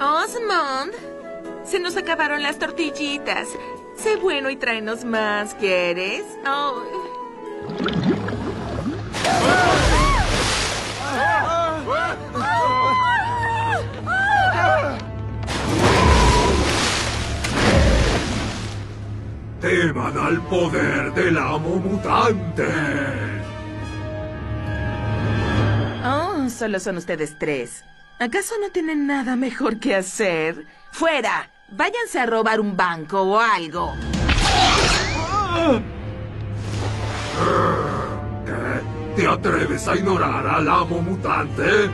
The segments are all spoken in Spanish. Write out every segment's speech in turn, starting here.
Osmond. Se nos acabaron las tortillitas. Sé bueno y tráenos más, ¿quieres? Oh. Teman al poder del amo mutante. Oh, solo son ustedes tres. ¿Acaso no tienen nada mejor que hacer? ¡Fuera! Váyanse a robar un banco o algo. ¿Qué? ¿Te atreves a ignorar al amo mutante?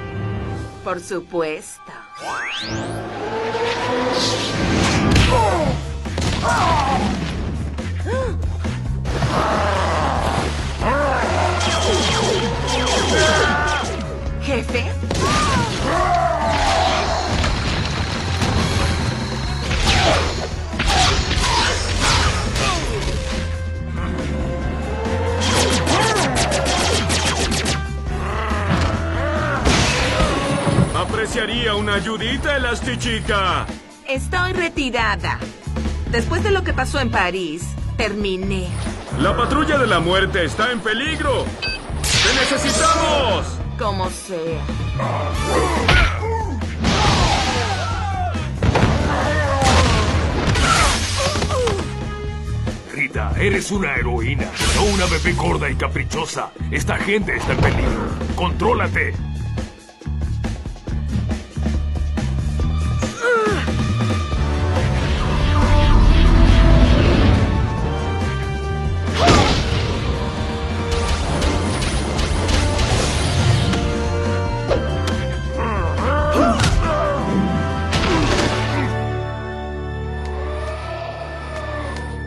Por supuesto. ¿Jefe? Apreciaría una ayudita, Elastichica. Estoy retirada. Después de lo que pasó en París, terminé. La patrulla de la muerte está en peligro. ¡Te necesitamos! Como sea. Rita, eres una heroína, no una bebé gorda y caprichosa. Esta gente está en peligro. ¡Contrólate!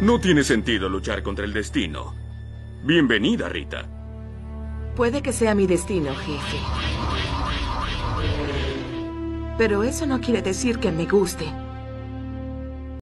No tiene sentido luchar contra el destino. Bienvenida, Rita. Puede que sea mi destino, jefe. Pero eso no quiere decir que me guste.